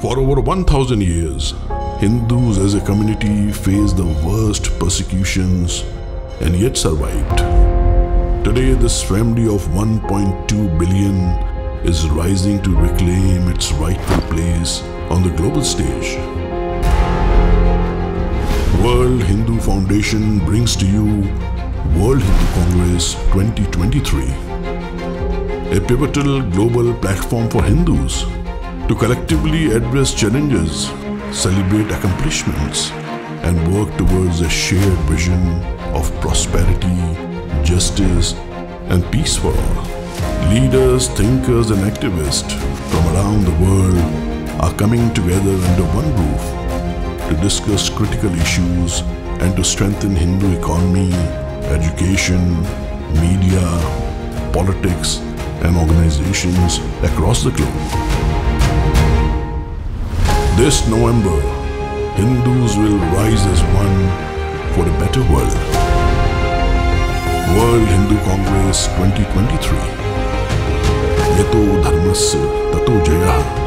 For over 1000 years, Hindus as a community faced the worst persecutions and yet survived. Today, this family of 1.2 billion is rising to reclaim its rightful place on the global stage. World Hindu Foundation brings to you World Hindu Congress 2023, a pivotal global platform for Hindus to collectively address challenges, celebrate accomplishments, and work towards a shared vision of prosperity, justice, and peace for all. Leaders, thinkers, and activists from around the world are coming together under one roof to discuss critical issues and to strengthen Hindu economy, education, media, politics, and organizations across the globe. This November, Hindus will rise as one for a better world. World Hindu Congress 2023. Yato Dharmasya Tato Jaya.